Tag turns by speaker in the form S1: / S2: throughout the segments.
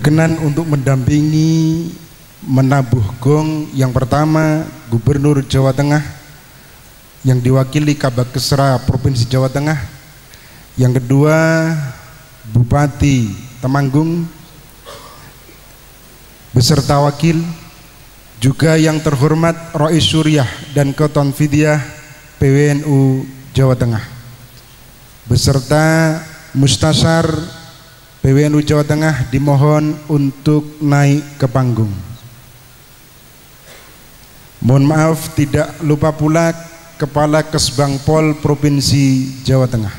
S1: berkenan untuk mendampingi menabuh gong. Yang pertama Gubernur Jawa Tengah yang diwakili Kabak Kesra Provinsi Jawa Tengah. Yang kedua Bupati Temanggung beserta wakil juga yang terhormat Rois Suryah dan Keton Fidyah PWNU Jawa Tengah. Beserta Mustasar PWNU Jawa Tengah dimohon untuk naik ke panggung. Mohon maaf tidak lupa pula Kepala Kesbangpol Provinsi Jawa Tengah.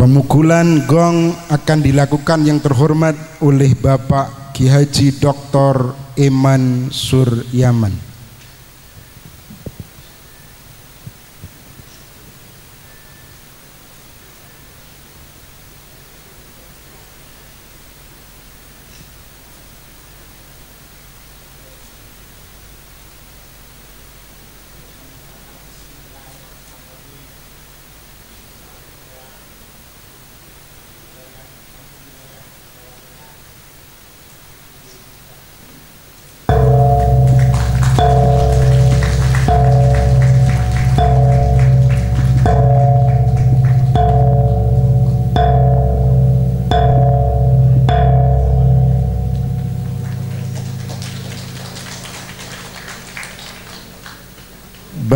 S1: Pemukulan gong akan dilakukan yang terhormat oleh Bapak Ki Haji Dr. Iman Suryaman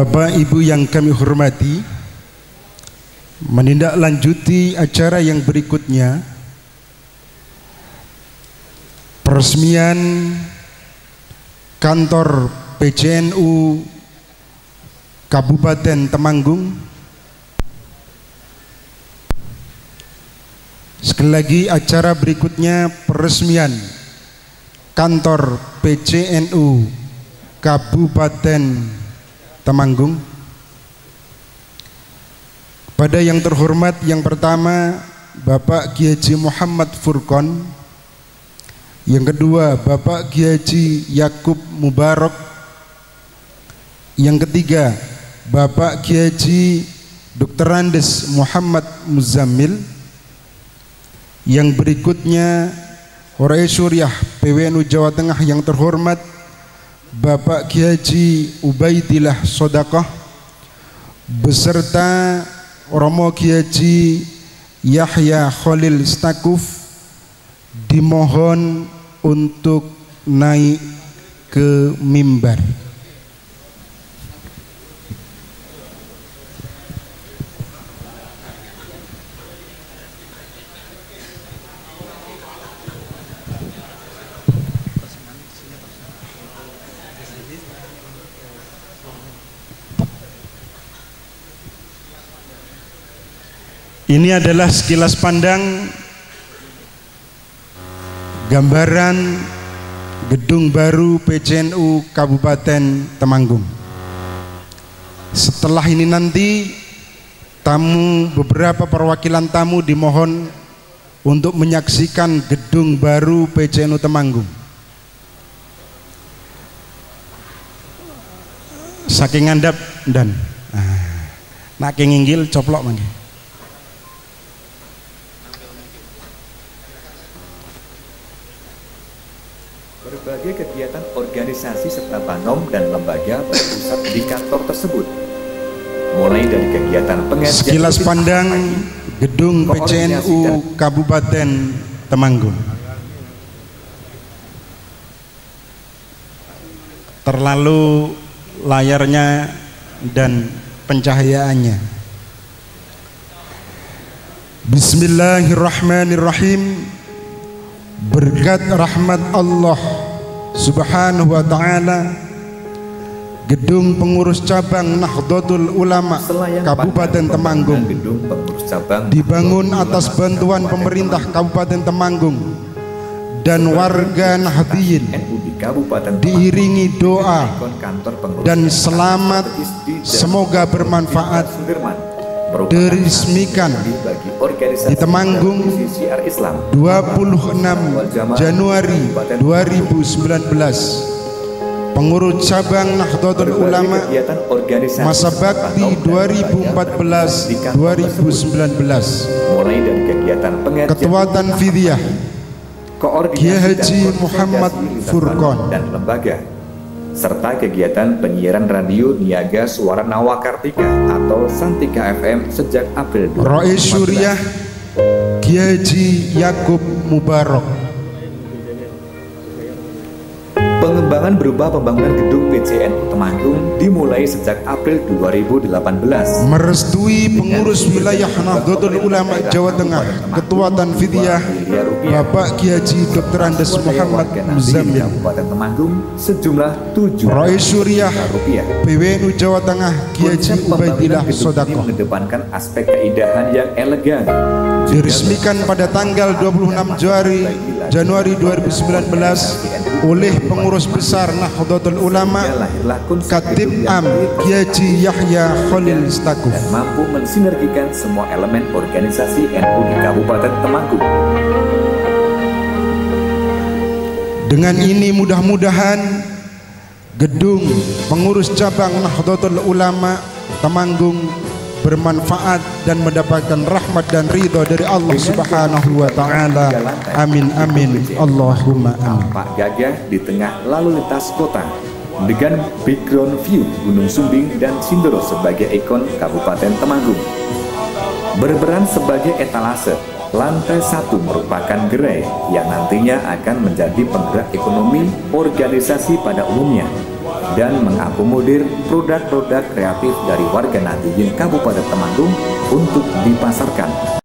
S1: Bapak Ibu yang kami hormati Menindaklanjuti acara yang berikutnya Peresmian Kantor PCNU Kabupaten Temanggung. Sekali lagi acara berikutnya peresmian Kantor PCNU Kabupaten Temanggung. Pada yang terhormat yang pertama Bapak Kiai Muhammad Furkon. Yang kedua Bapak Kiai Yakub Mubarak. Yang ketiga Bapak Kiai Dr. Andes Muhammad Muzammil. Yang berikutnya Horai Suryah PWNU Jawa Tengah yang terhormat Bapak Kiai Ubaidillah Sodakoh beserta Romo Kiai Yahya Khalil Stakuf dimohon untuk naik ke mimbar. Ini adalah sekilas pandang gambaran gedung baru PCNU Kabupaten Temanggung. Setelah ini nanti tamu beberapa perwakilan tamu dimohon untuk menyaksikan gedung baru PCNU Temanggung. Saking ngandap dan nah, nak kenginggil coplok mangke.
S2: Berbagai kegiatan organisasi serta banom dan lembaga berpusat di kantor tersebut. Mulai dari kegiatan pengajian
S1: Sekilas pandang gedung PCNU Kabupaten Temanggung. Terlalu layarnya dan pencahayaannya. Bismillahirrahmanirrahim. Berkat rahmat Allah Subhanahu wa taala Gedung Pengurus Cabang Nahdlatul Ulama Kabupaten Temanggung. Dibangun atas bantuan pemerintah Kabupaten Temanggung dan warga Nahdliyin diiringi doa dan selamat. Semoga bermanfaat diresmikan di Temanggung 26 Januari 2019 pengurus cabang Nahdlatul Ulama masa bakti
S2: Panom dan lembaga di kantor tersebut,
S1: 2014-2019
S2: mulai dari kegiatan pengajian
S1: Ketua Tanfidiyah Kiai Haji Muhammad Furqon.
S2: dan lembaga serta kegiatan penyiaran radio Niaga Suara Nawakartika atau Santika FM sejak April 2014.
S1: Rois Suriah Kiai Yakub Mubarak
S2: Pengembangan berupa pembangunan gedung PCN Temanggung dimulai sejak April 2018.
S1: merestui pengurus wilayah Nahdlatul Ulama Jawa Tengah Ketua Tanfidiyah Bapak Kiai Haji Dr. Andes Muhammad Muzammil
S2: Kabupaten Temanggung sejumlah 7
S1: Rois Suriah
S2: rupiah.
S1: PWNU Jawa Tengah Kiai Haji Ubaidillah Sodakoh
S2: mengedepankan aspek keindahan yang elegan.
S1: diresmikan pada tanggal 26 Januari Januari 2019 oleh pengurus besar Nahdlatul Ulama Katib Am Kiai Yahya Khalil Stakuf
S2: dan mampu mensinergikan semua elemen organisasi NU di Kabupaten Temanggung.
S1: Dengan ini mudah-mudahan gedung pengurus cabang Nahdlatul Ulama Temanggung bermanfaat dan mendapatkan rahmat dan ridho dari Allah Subhanahu wa taala. Amin amin. Allahumma amin.
S2: Tampak gagah di tengah lalu lintas kota dengan background view Gunung Sumbing dan Sindoro sebagai ikon Kabupaten Temanggung. Berperan sebagai etalase, lantai satu merupakan gerai yang nantinya akan menjadi penggerak ekonomi organisasi pada umumnya dan mengakomodir produk-produk kreatif dari warga Nahdiyin Kabupaten Temanggung untuk dipasarkan